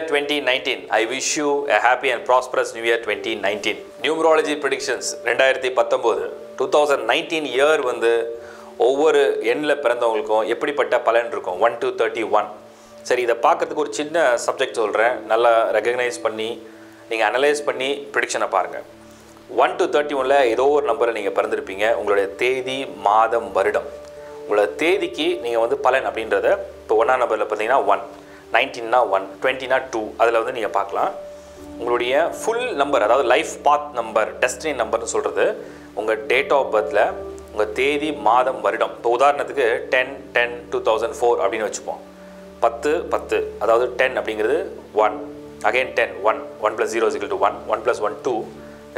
year 2019. I wish you a happy and prosperous new year 2019. Numerology predictions ரெண்டாயிரத்தி பத்தொம்போது. Two thousand nineteen year வந்து ஒவ்வொரு எண்ணில் பிறந்தவங்களுக்கும் எப்படிப்பட்ட பலன் இருக்கும்? ஒன் டூ தேர்ட்டி ஒன் சரி இதை பார்க்கறதுக்கு ஒரு சின்ன சப்ஜெக்ட் சொல்கிறேன் நல்லா ரெக்கக்னைஸ் பண்ணி நீங்கள் அனலைஸ் பண்ணி ப்ரிடிக்ஷனை பாருங்கள் ஒன் டு தேர்ட்டி ஒனில் ஏதோ ஒரு நம்பரை நீங்கள் பிறந்திருப்பீங்க. உங்களுடைய தேதி மாதம் வருடம். உங்களோட தேதிக்கு நீங்கள் வந்து பலன் அப்படின்றத இப்போ ஒன்றாம் நம்பரில் பார்த்தீங்கன்னா ஒன் நைன்டீன்னா ஒன் டுவெண்ட்டினா டூ அதில் வந்து நீங்கள் பார்க்கலாம். உங்களுடைய ஃபுல் நம்பர் அதாவது லைஃப் பாத் நம்பர் டெஸ்டினி நம்பர்னு சொல்கிறது உங்கள் டேட் ஆஃப் பர்த்தில் உங்கள் தேதி மாதம் வருடம். இப்போ உதாரணத்துக்கு ten ten two thousand four அப்படின்னு வச்சுப்போம். பத்து பத்து. அதாவது டென் அப்படிங்கிறது one again ten one one plus zero சிக்கல் two one one plus one two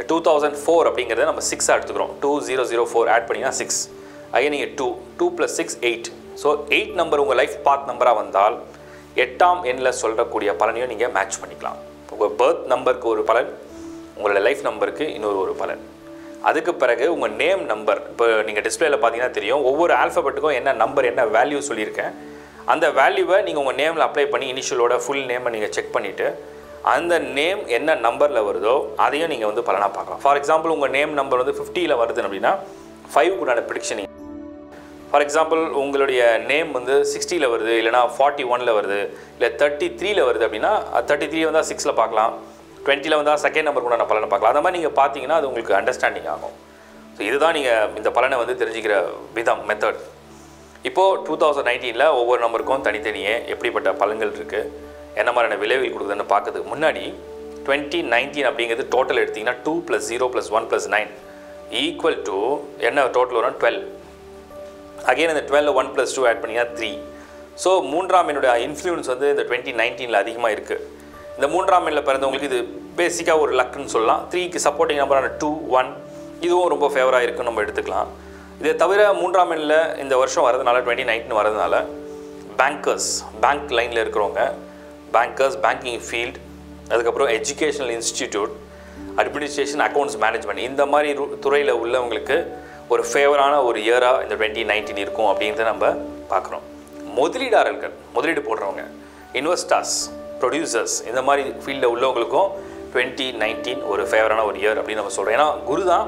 two thousand four அப்படிங்கிறத நம்ம சிக்ஸாக எடுத்துக்கிறோம். Two zero zero four add பண்ணிங்கன்னா சிக்ஸ் அகைன் நீங்கள் two two plus six eight so eight number உங்கள் life path நம்பராக வந்தால் எட்டாம் எண்ணில் சொல்லக்கூடிய பலனையும் நீங்கள் மேட்ச் பண்ணிக்கலாம். உங்கள் பர்த் நம்பருக்கு ஒரு பலன் உங்களோட லைஃப் நம்பருக்கு இன்னொரு ஒரு பலன். அதுக்கு பிறகு உங்கள் நேம் நம்பர் இப்போ நீங்கள் டிஸ்பிளேல பார்த்தீங்கன்னா தெரியும் ஒவ்வொரு ஆல்ஃபபெட்டுக்கும் என்ன நம்பர் என்ன வேல்யூ சொல்லியிருக்கேன். அந்த வேல்யூவை நீங்கள் உங்கள் நேமில் அப்ளை பண்ணி இனிஷியலோட ஃபுல் நேமை நீங்கள் செக் பண்ணிவிட்டு அந்த நேம் என்ன நம்பரில் வருதோ அதையும் நீங்கள் வந்து பலனாக பார்க்கலாம். ஃபார் எக்ஸாம்பிள் உங்கள் நேம் நம்பர் வந்து ஃபிஃப்டியில் வருது அப்படின்னா ஃபைவ் உண்டான ப்ரிடிக்ஷன் ஃபார் எக்ஸாம்பிள் உங்களுடைய நேம் வந்து சிக்ஸ்டியில் வருது இல்லைனா ஃபார்ட்டி ஒனில் வருது இல்லை தேர்ட்டி த்ரீயில் வருது அப்படின்னா தேர்ட்டி த்ரீ வந்தால் சிக்ஸில் பார்க்கலாம். டுவெண்ட்டியில் வந்தால் செகண்ட் நம்பர் கூட நான் பலனை பார்க்கலாம். அந்த மாதிரி நீங்கள் பார்த்தீங்கன்னா அது உங்களுக்கு அண்டர்ஸ்டாண்டிங் ஆகும். ஸோ இதுதான் நீங்கள் இந்த பலனை வந்து தெரிஞ்சுக்கிற விதம் மெத்தட் இப்போது டூ தௌசண்ட் நைன்டீனில் ஒவ்வொரு நம்பருக்கும் தனித்தனியே எப்படிப்பட்ட பலன்கள் இருக்குது என்ன மாதிரியான விளைவுகள் கொடுக்குதுன்னு பார்க்கறதுக்கு முன்னாடி டுவெண்ட்டி நைன்டீன் அப்படிங்கிறது டோட்டல் எடுத்திங்கன்னா two plus zero plus one plus nine equal to என்ன டோட்டல் வரும்? டுவெல் அகைன் இந்த twelve one plus two add பண்ணிங்கன்னா த்ரீ ஸோ மூன்றாம் என்னுடைய இன்ஃப்ளூயன்ஸ் வந்து இந்த டுவெண்ட்டி நைன்டீனில் அதிகமாக இருக்குது இந்த மூன்றாம் எண்ணில் பிறந்தவங்களுக்கு இது பேசிக்காக ஒரு லக்குன்னு சொல்லலாம். த்ரீக்கு சப்போர்ட்டிங் நம்பரான டூ ஒன் இதுவும் ரொம்ப ஃபேவராக இருக்குன்னு நம்ம எடுத்துக்கலாம். இதை தவிர மூன்றாம் எண்ணில் இந்த வருஷம் வரதுனால டுவெண்ட்டி நைன்டீன் வரதுனால பேங்கர்ஸ் பேங்க் லைனில் இருக்கிறவங்க பேங்கர்ஸ் பேங்கிங் ஃபீல்ட் அதுக்கப்புறம் educational institute administration accounts management இந்த மாதிரி துறையில் உள்ளவங்களுக்கு ஒரு ஃபேவரான ஒரு இயராக இந்த டுவெண்ட்டி நைன்டீன் இருக்கும் அப்படின்றத நம்ம பார்க்குறோம். முதலீடாளர்கள் முதலீடு போடுறவங்க இன்வெஸ்டர்ஸ் ப்ரொடியூசர்ஸ் இந்த மாதிரி ஃபீல்டில் உள்ளவங்களுக்கும் டுவெண்ட்டி நைன்டீன் ஒரு ஃபேவரான ஒரு இயர் அப்படின்னு நம்ம சொல்கிறோம் ஏன்னா குரு தான்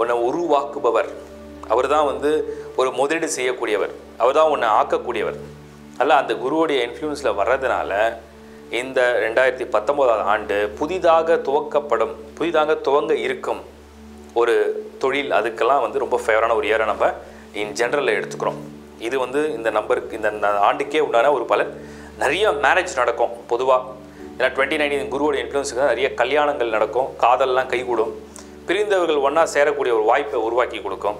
உன்னை உருவாக்குபவர். அவர் தான் வந்து ஒரு முதலீடு செய்யக்கூடியவர். அவர் தான் உன்னை ஆக்கக்கூடியவர். அல்ல அந்த குருவுடைய இன்ஃப்ளூயன்ஸில் வர்றதுனால இந்த ரெண்டாயிரத்தி பத்தொம்போதாவது ஆண்டு புதிதாக துவக்கப்படும் புதிதாக துவங்க இருக்கும் ஒரு தொழில் அதுக்கெல்லாம் வந்து ரொம்ப ஃபேவரான ஒரு இயரை நம்ம இன் ஜென்ரலில் எடுத்துக்கிறோம். இது வந்து இந்த நம்பருக்கு இந்த ஆண்டுக்கே உண்டான ஒரு பலன். நிறைய மேரேஜ் நடக்கும் பொதுவாக ஏன்னா டுவெண்ட்டி நைன்டீன் குருவோட இன்ஃப்ளூன்ஸுக்கு நிறைய கல்யாணங்கள் நடக்கும் காதல்லாம் கைகூடும். பிரிந்தவர்கள் ஒன்றா சேரக்கூடிய ஒரு வாய்ப்பை உருவாக்கி கொடுக்கும்.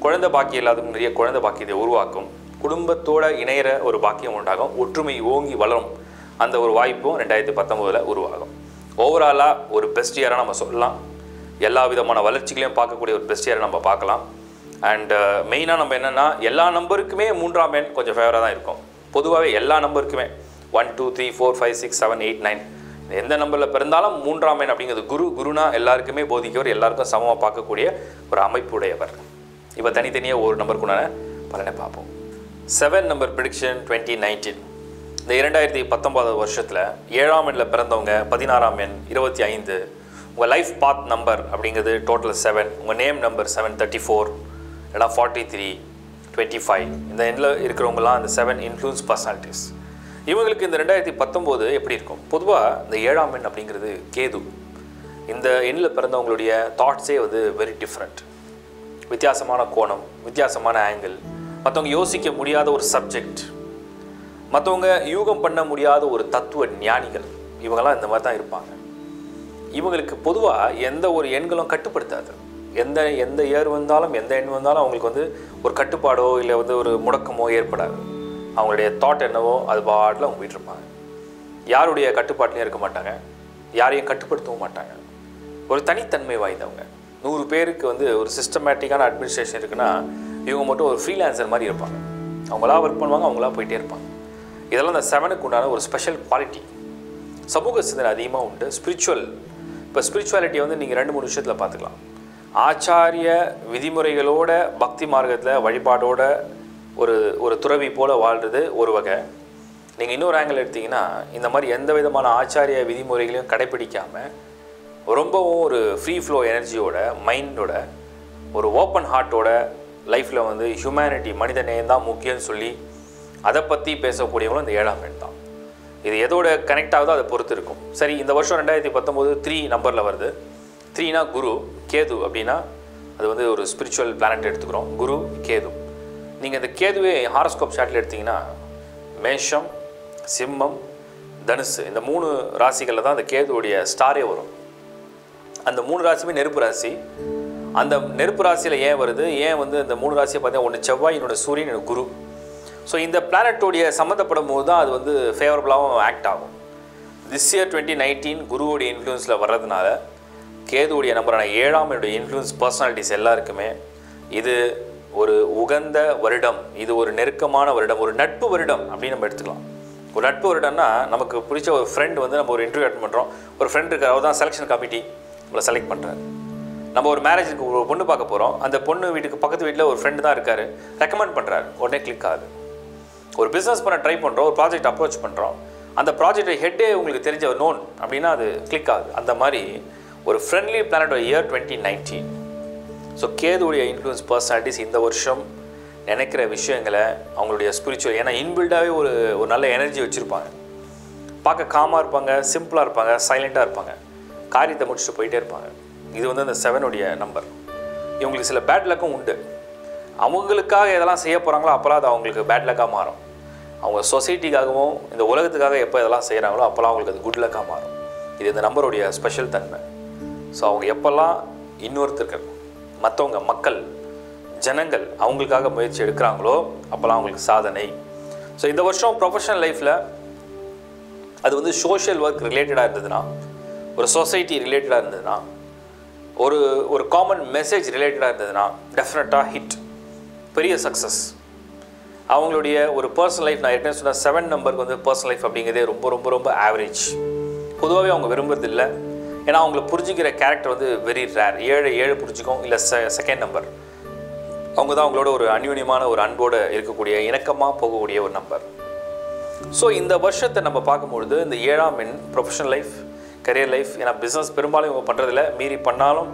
குழந்தை பாக்கியம் இல்லாதவங்க நிறைய குழந்தை பாக்கியத்தை உருவாக்கும். குடும்பத்தோடு இணையிற ஒரு பாக்கியம் உண்டாகும். ஒற்றுமை ஓங்கி வளரும். அந்த ஒரு வாய்ப்பும் ரெண்டாயிரத்தி பத்தொம்போதில் உருவாகும். ஓவராலாக ஒரு பெஸ்ட் இயராக நம்ம சொல்லலாம். எல்லா விதமான வளர்ச்சிகளையும் பார்க்கக்கூடிய ஒரு பெஸ்ட் இயரை நம்ம பார்க்கலாம். அண்ட் மெயினாக uh, நம்ம என்னென்னா எல்லா நம்பருக்குமே மூன்றாம் எண் கொஞ்சம் ஃபேவராக தான் இருக்கும். பொதுவாகவே எல்லா நம்பருக்குமே one two three four five six seven eight nine எந்த நம்பரில் பிறந்தாலும் மூன்றாம் எண் அப்படிங்கிறது குரு குருனா எல்லாருக்குமே போதிக்கவர் எல்லாருக்கும் சமமாக பார்க்கக்கூடிய ஒரு அமைப்புடையவர். இப்போ தனித்தனியாக ஒரு நம்பருக்குண்டான பலனை பார்ப்போம். Seven number prediction twenty nineteen இந்த இரண்டாயிரத்தி பத்தொன்பதாவது வருஷத்தில் ஏழாம் எண்ணில் பிறந்தவங்க பதினாறாம் எண் இருபத்தி ஐந்து உங்கள் லைஃப் பாத் நம்பர் அப்படிங்கிறது டோட்டல் செவன் உங்கள் name number seven thirty four இல்லைனா ஃபார்ட்டி த்ரீ டுவெண்ட்டி ஃபைவ் இந்த எண்ணில் இருக்கிறவங்கலாம் அந்த செவன் இன்ஃப்ளூன்ஸ் பர்சனாலிட்டிஸ் இவங்களுக்கு இந்த ரெண்டாயிரத்தி பத்தொம்போது எப்படி இருக்கும்? பொதுவாக இந்த ஏழாம் எண் அப்படிங்கிறது கேது. இந்த எண்ணில் பிறந்தவங்களுடைய தாட்ஸே வந்து வெரி டிஃப்ரெண்ட் வித்தியாசமான கோணம் வித்தியாசமான ஆங்கிள் மற்றவங்க யோசிக்க முடியாத ஒரு சப்ஜெக்ட் மற்றவங்க யூகம் பண்ண முடியாத ஒரு தத்துவ ஞானிகள். இவங்கெல்லாம் இந்த மாதிரி தான் இருப்பாங்க. இவங்களுக்கு பொதுவாக எந்த ஒரு எண்களும் கட்டுப்படுத்தாது. எந்த எந்த இயர் வந்தாலும் எந்த எண் வந்தாலும் அவங்களுக்கு வந்து ஒரு கட்டுப்பாடோ இல்லை வந்து ஒரு முடக்கமோ ஏற்படாது. அவங்களுடைய தாட் என்னவோ அது பாட்டில் அவங்க போயிட்டுருப்பாங்க. யாருடைய கட்டுப்பாட்டிலையும் இருக்க மாட்டாங்க. யாரையும் கட்டுப்படுத்தவும் மாட்டாங்க. ஒரு தனித்தன்மை வாய்ந்தவங்க. நூறு பேருக்கு வந்து ஒரு சிஸ்டமேட்டிக்கான அட்மினிஸ்ட்ரேஷன் இருக்குன்னா இவங்க மட்டும் ஒரு ஃப்ரீலான்சர் மாதிரி இருப்பாங்க. அவங்களா ஒர்க் பண்ணுவாங்க அவங்களா போயிட்டே இருப்பாங்க. இதெல்லாம் இந்த செவனுக்கு உண்டான ஒரு ஸ்பெஷல் குவாலிட்டி சமூக சிந்தனை அதிகமாக உண்டு. ஸ்பிரிச்சுவல் இப்போ ஸ்பிரிச்சுவாலிட்டி வந்து நீங்கள் ரெண்டு மூணு விஷயத்தில் பார்த்துக்கலாம். ஆச்சாரிய விதிமுறைகளோட பக்தி மார்க்கத்தில் வழிபாடோட ஒரு ஒரு துறவி போல் வாழ்கிறது ஒரு வகை. நீங்கள் இன்னொரு ஆங்கிள் எடுத்தீங்கன்னா இந்த மாதிரி எந்த விதமான ஆச்சாரிய விதிமுறைகளையும் கடைப்பிடிக்காமல் ரொம்பவும் ஒரு ஃப்ரீ ஃப்ளோ எனர்ஜியோட மைண்டோட ஒரு ஓப்பன் ஹார்ட்டோட லைஃப்பில் வந்து ஹியூமனிட்டி மனித நேயம் தான் முக்கியம்னு சொல்லி அதை பற்றி பேசக்கூடியவங்களும் இந்த ஏழாம் எண் தான். இது எதோட கனெக்ட் ஆகுதோ அதை பொறுத்து இருக்கும். சரி இந்த வருஷம் ரெண்டாயிரத்தி பத்தொம்போது த்ரீ நம்பரில் வருது. த்ரீனா குரு கேது அப்படின்னா அது வந்து ஒரு ஸ்பிரிச்சுவல் பிளானட் எடுத்துக்கிறோம். குரு கேது. நீங்கள் இந்த கேதுவே ஹாரோஸ்கோப் சாட்டில் எடுத்தீங்கன்னா மேஷம் சிம்மம் தனுசு இந்த மூணு ராசிகளில் தான் அந்த கேதுவுடைய ஸ்டாரே வரும். அந்த மூணு ராசியுமே நெருப்பு ராசி. அந்த நெருப்பு ராசியில் ஏன் வருது? ஏன் வந்து இந்த மூணு ராசியை பார்த்தீங்கன்னா ஒன்று செவ்வாய் என்னோடய சூரியன் என்னோடய குரு. ஸோ இந்த பிளானட்டோடைய சம்மந்தப்படும் போது தான் அது வந்து ஃபேவரபுளாகவும் ஆக்ட் ஆகும். திஸ் இயர் டுவெண்ட்டி நைன்டீன் குருவோடைய இன்ஃப்ளூயன்ஸில் வர்றதுனால கேதுவுடைய நம்பரான ஏழாம் என்னுடைய இன்ஃப்ளூயன்ஸ் பர்சனாலிட்டிஸ் எல்லாருக்குமே இது ஒரு உகந்த வருடம் இது ஒரு நெருக்கமான வருடம் ஒரு நட்பு வருடம் அப்படின்னு நம்ம எடுத்துக்கலாம். ஒரு நட்பு வருடம்னா நமக்கு பிடிச்ச ஒரு ஃப்ரெண்ட் வந்து நம்ம ஒரு இன்டர்வியூ அட்டன் பண்ணுறோம் ஒரு ஃப்ரெண்ட் இருக்கார் அவர் தான் செலெக்ஷன் கமிட்டி நம்மளை செலக்ட் பண்ணுறாரு நம்ம ஒரு மேரேஜுக்கு ஒரு பொண்ணு பார்க்க போகிறோம் அந்த பொண்ணு வீட்டுக்கு பக்கத்து வீட்டில் ஒரு ஃப்ரெண்டு தான் இருக்கார். ரெக்கமெண்ட் பண்ணுறாரு உடனே கிளிக் ஆகுது. ஒரு பிஸ்னஸ் பண்ண ட்ரை பண்ணுறோம் ஒரு ப்ராஜெக்ட் அப்ரோச் பண்ணுறோம் அந்த ப்ராஜெக்ட் ஹெட்டே உங்களுக்கு தெரிஞ்ச நோன் அப்படின்னா அது கிளிக் ஆகுது. அந்த மாதிரி ஒரு friendly planet year twenty nineteen so கேதுடைய influence personalities இந்த வருஷம் நினைக்கிற விஷயங்களை அவங்களுடைய ஸ்பிரிச்சுவல் ஏன்னா இன்பில்டாகவே ஒரு ஒரு நல்ல எனர்ஜி வச்சுருப்பாங்க. பார்க்க காமாக இருப்பாங்க சிம்பிளாக இருப்பாங்க சைலண்ட்டாக இருப்பாங்க. காரியத்தை முடிச்சுட்டு போயிட்டே இருப்பாங்க. இது வந்து அந்த செவனுடைய நம்பர் இவங்களுக்கு சில பேட் லக்கும் உண்டு. அவங்களுக்காக எதெல்லாம் செய்ய போகிறாங்களோ அப்போல்லாம் அது அவங்களுக்கு பேட் லக்காக மாறும். அவங்க சொசைட்டிக்காகவும் இந்த உலகத்துக்காக எப்போ இதெல்லாம் செய்கிறாங்களோ அப்போல்லாம் அவங்களுக்கு அது குட் லக்காக மாறும். இது இந்த நம்பருடைய ஸ்பெஷல் தன்மை. ஸோ அவங்க எப்போல்லாம் இன்னொருத்தர்கள் மற்றவங்க மக்கள் ஜனங்கள் அவங்களுக்காக முயற்சி எடுக்கிறாங்களோ அப்போல்லாம் அவங்களுக்கு சாதனை. ஸோ இந்த வருஷம் ப்ரொஃபஷனல் லைஃப்பில் அது வந்து சோஷியல் ஒர்க் ரிலேட்டடாக இருந்ததுன்னா ஒரு சொசைட்டி ரிலேட்டடாக இருந்ததுன்னா ஒரு ஒரு காமன் மெசேஜ் ரிலேட்டடாக இருந்ததுன்னா டெஃபினட்டாக ஹிட் பெரிய சக்ஸஸ் அவங்களுடைய ஒரு பர்சனல் லைஃப் நான் ஏற்கனவே சொன்ன செவன் நம்பருக்கு வந்து பர்சனல் லைஃப் அப்படிங்கிறதே ரொம்ப ரொம்ப ரொம்ப ஆவரேஜ் பொதுவாகவே அவங்க விரும்புறது இல்லை. ஏன்னா அவங்கள புரிஞ்சிக்கிற கேரக்டர் வந்து வெரி ரேர் ஏழு ஏழு புரிஞ்சுக்கும் இல்லை செ செகண்ட் நம்பர் அவங்க தான் அவங்களோட ஒரு அந்யூன்யமான ஒரு அன்போடு இருக்கக்கூடிய இணக்கமாக போகக்கூடிய ஒரு நம்பர் ஸோ இந்த வருஷத்தை நம்ம பார்க்கும்பொழுது இந்த ஏழாம் எண் ப்ரொஃபஷனல் லைஃப் கரியர் லைஃப் ஏன்னா பிஸ்னஸ் பெரும்பாலும் இவங்க பண்ணுறதில்ல மீறி பண்ணாலும்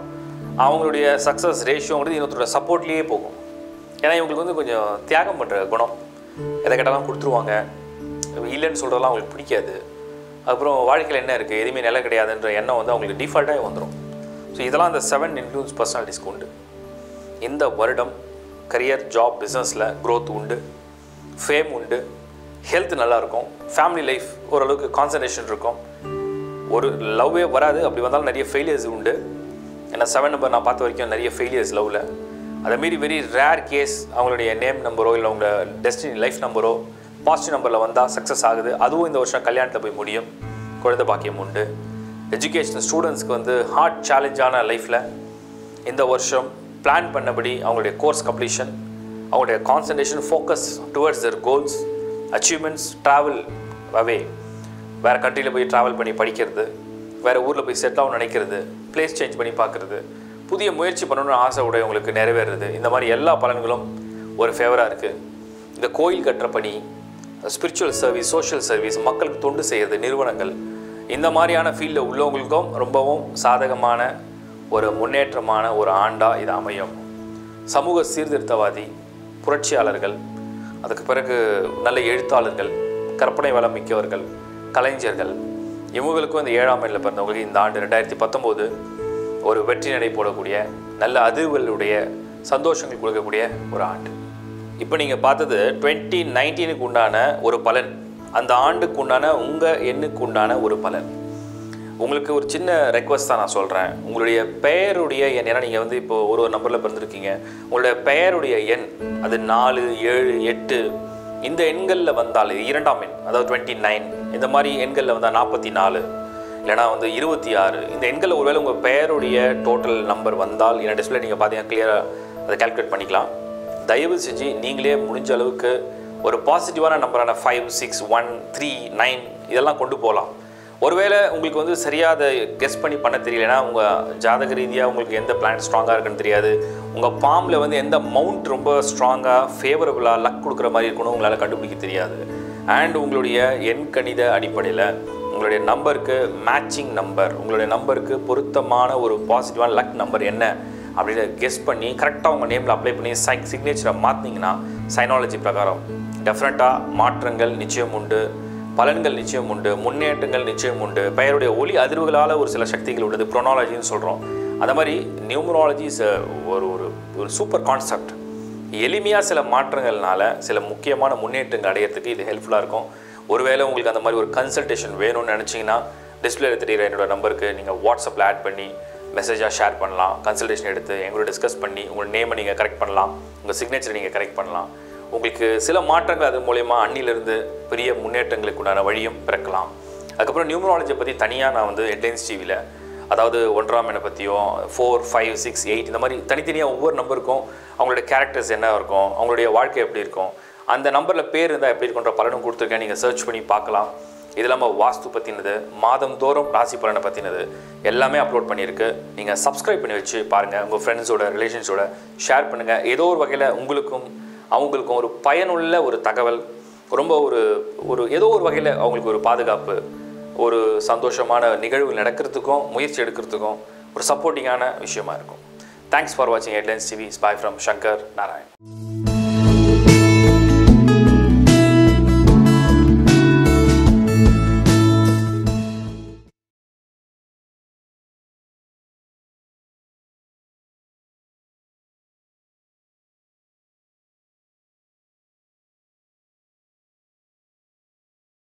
அவங்களுடைய சக்ஸஸ் ரேஷியோங்கிறது இன்னொருத்தரோட சப்போர்ட்லேயே போகும். ஏன்னா இவங்களுக்கு வந்து கொஞ்சம் தியாகம் பண்ணுற குணம். எதை கேட்டாலும் கொடுத்துருவாங்க. இல்லைன்னு சொல்கிறதெல்லாம் அவங்களுக்கு பிடிக்காது. அப்புறம் வாழ்க்கையில் என்ன இருக்குது எதுவுமே நிலை கிடையாதுன்ற எண்ணம் வந்து அவங்களுக்கு டிஃபால்ட்டாக வந்துடும் ஸோ இதெல்லாம் அந்த செவன் இன்ஃப்ளூன்ஸ் பர்சனாலிட்டிஸ்க்கு உண்டு. இந்த வருடம் கரியர் ஜாப் பிஸ்னஸில் க்ரோத் உண்டு. ஃபேம் உண்டு. ஹெல்த் நல்லாயிருக்கும் ஃபேமிலி லைஃப் ஓரளவுக்கு கான்சன்ட்ரேஷன் இருக்கும். ஒரு லவ்வே வராது. அப்படி வந்தாலும் நிறைய ஃபெயிலியர்ஸ் உண்டு. ஏன்னா செவன் நம்பர் நான் பார்த்த வரைக்கும் நிறைய ஃபெயிலியர்ஸ் லவ்வில் அதை மீறி வெரி ரேர் கேஸ் அவங்களுடைய நேம் நம்பரோ இல்லை அவங்க டெஸ்டினி லைஃப் நம்பரோ பாசிட்டிவ் நம்பரில் வந்தால் சக்ஸஸ் ஆகுது. அதுவும் இந்த வருஷம் கல்யாணத்தில் போய் முடியும். குழந்தை பாக்கியம் உண்டு. எஜுகேஷன் ஸ்டூடெண்ட்ஸ்க்கு வந்து ஹார்ட் சேலஞ்சான லைஃப்பில் இந்த வருஷம் பிளான் பண்ணபடி அவங்களுடைய கோர்ஸ் கம்ப்ளீஷன் அவங்களுடைய concentration focus towards their goals achievements travel away வேறு கண்ட்ரியில் போய் ட்ராவல் பண்ணி படிக்கிறது வேறு ஊரில் போய் செட்டில் ஆகும் நினைக்கிறது பிளேஸ் சேஞ்ச் பண்ணி பார்க்குறது புதிய முயற்சி பண்ணணும்னு ஆசை உடையவங்களுக்கு நிறைவேறுறது இந்த மாதிரி எல்லா பலன்களும் ஒரு ஃபேவராக இருக்குது இந்த கோயில் கட்டுற பணி ஸ்பிரிச்சுவல் சர்வீஸ் சோஷியல் சர்வீஸ் மக்களுக்கு தொண்டு செய்கிறது நிறுவனங்கள் இந்த மாதிரியான ஃபீல்டில் உள்ளவங்களுக்கும் ரொம்பவும் சாதகமான ஒரு முன்னேற்றமான ஒரு ஆண்டாக இது அமையும். சமூக சீர்திருத்தவாதி புரட்சியாளர்கள் அதுக்கு பிறகு நல்ல எழுத்தாளர்கள் கற்பனை வளம் மிக்கவர்கள் கலைஞர்கள் இவங்களுக்கும் இந்த ஏழாம் ஆண்டில் பிறந்தவங்களுக்கு இந்த ஆண்டு ரெண்டாயிரத்தி பத்தொம்போது ஒரு வெற்றி நடை போடக்கூடிய நல்ல அதிர்வுகளுடைய சந்தோஷங்கள் கொடுக்கக்கூடிய ஒரு ஆண்டு. இப்போ நீங்கள் பார்த்தது டுவெண்ட்டி நைன்டீனுக்கு உண்டான ஒரு பலன். அந்த ஆண்டுக்கு உண்டான உங்கள் எண்ணுக்கு உண்டான ஒரு பலன். உங்களுக்கு ஒரு சின்ன ரெக்வஸ்ட் தான் நான் சொல்கிறேன் உங்களுடைய பெயருடைய எண் ஏன்னா நீங்கள் வந்து இப்போ ஒரு ஒரு நம்பரில் பிறந்திருக்கீங்க. உங்களுடைய பெயருடைய எண் அது நாலு ஏழு எட்டு. இந்த எண்களில் வந்தால் இரண்டாம் எண் அதாவது டுவெண்ட்டி நைன் இந்த மாதிரி எண்களில் வந்தால் நாற்பத்தி நாலு. இல்லைனா வந்து இருபத்தி ஆறு. இந்த எண்களில் ஒருவேளை உங்கள் பெயருடைய டோட்டல் நம்பர் வந்தால் என்ன டிஸ்பிளே நீங்கள் பார்த்தீங்கன்னா கிளியராக அதை கால்குலேட் பண்ணிக்கலாம். தயவு செஞ்சு நீங்களே முடிஞ்ச அளவுக்கு ஒரு பாசிட்டிவான நம்பரான five six one three nine இதெல்லாம் கொண்டு போகலாம் ஒருவேளை உங்களுக்கு வந்து சரியாக அதை கெஸ் பண்ணி பண்ண தெரியலனா உங்கள் ஜாதக ரீதியாக உங்களுக்கு எந்த பிளானட் ஸ்ட்ராங்காக இருக்குன்னு தெரியாது. உங்கள் பாம்பில் வந்து எந்த மவுண்ட் ரொம்ப ஸ்ட்ராங்காக ஃபேவரபுளாக லக் கொடுக்குற மாதிரி இருக்கணும் உங்களால் கண்டுபிடிக்க தெரியாது. அண்ட் உங்களுடைய எண்கணித அடிப்படையில் உங்களுடைய நம்பருக்கு மேட்சிங் நம்பர் உங்களுடைய நம்பருக்கு பொருத்தமான ஒரு பாசிட்டிவான லக் நம்பர் என்ன அப்படின்னு கெஸ் பண்ணி கரெக்டாக உங்கள் நேமில் அப்ளை பண்ணி சை சிக்னேச்சரை மாற்றினீங்கன்னா சைனாலஜி பிரகாரம் டெஃபினட்டாக மாற்றங்கள் நிச்சயம் உண்டு பலன்கள் நிச்சயம் உண்டு முன்னேற்றங்கள் நிச்சயம் உண்டு. பெயருடைய ஒளி அதிர்வுகளால் ஒரு சில சக்திகள் உள்ளது ப்ரொனாலஜின்னு சொல்கிறோம் அந்த மாதிரி நியூமராலஜி இஸ் uh, ஒரு ஒரு ஒரு சூப்பர் கான்செப்ட் எளிமையாக சில மாற்றங்கள்னால சில முக்கியமான முன்னேற்றங்கள் அடையிறதுக்கு இது ஹெல்ப்ஃபுல்லாக இருக்கும். ஒருவேளை உங்களுக்கு அந்த மாதிரி ஒரு கன்சல்டேஷன் வேணும்னு நினச்சிங்கன்னா டிஸ்பிளேல தெரியுற என்னோடய நம்பருக்கு நீங்கள் வாட்ஸ்அப்பில் ஆட் பண்ணி மெசேஜாக ஷேர் பண்ணலாம். கன்சல்டேஷன் எடுத்து எங்களோட டிஸ்கஸ் பண்ணி உங்கள் நேமை நீங்கள் கரெக்ட் பண்ணலாம். உங்கள் சிக்னேச்சரை நீங்கள் கரெக்ட் பண்ணலாம். உங்களுக்கு சில மாற்றங்கள் அது மூலயமா அன்னிலிருந்து பெரிய முன்னேற்றங்களுக்கு உண்டான வழியும் பிறக்கலாம். அதுக்கப்புறம் நியூமராலஜியை பற்றி தனியாக நான் வந்து ஹெட்லைன்ஸ் டிவியில் அதாவது ஒன்றாம் எண்ணை பற்றியும் ஃபோர் ஃபைவ் சிக்ஸ் எயிட் இந்த மாதிரி தனித்தனியாக ஒவ்வொரு நம்பருக்கும் அவங்களுடைய கேரக்டர்ஸ் என்ன இருக்கும் அவங்களுடைய வாழ்க்கை எப்படி இருக்கும் அந்த நம்பரில் பேர் இருந்தால் எப்படி இருக்குன்ற பலனும் கொடுத்துருக்கேன். நீங்கள் சர்ச் பண்ணி பார்க்கலாம். இது இல்லாமல் வாஸ்து பற்றினது மாதந்தோறும் ராசி பலனை பற்றினது எல்லாமே அப்லோட் பண்ணியிருக்கு. நீங்கள் சப்ஸ்கிரைப் பண்ணி வச்சு பாருங்கள் உங்கள் ஃப்ரெண்ட்ஸோட ரிலேஷன்ஸோட ஷேர் பண்ணுங்கள் ஏதோ ஒரு வகையில் உங்களுக்கும் அவங்களுக்கும் ஒரு பயனுள்ள ஒரு தகவல் ரொம்ப ஒரு ஒரு ஏதோ ஒரு வகையில் அவங்களுக்கு ஒரு பாதுகாப்பு ஒரு சந்தோஷமான நிகழ்வு நடக்கிறதுக்கும் முயற்சி எடுக்கிறதுக்கும் ஒரு சப்போர்ட்டிங்கான விஷயமா இருக்கும். தேங்க்ஸ் ஃபார் வாட்சிங் headlines TV spy from Shankar Narayan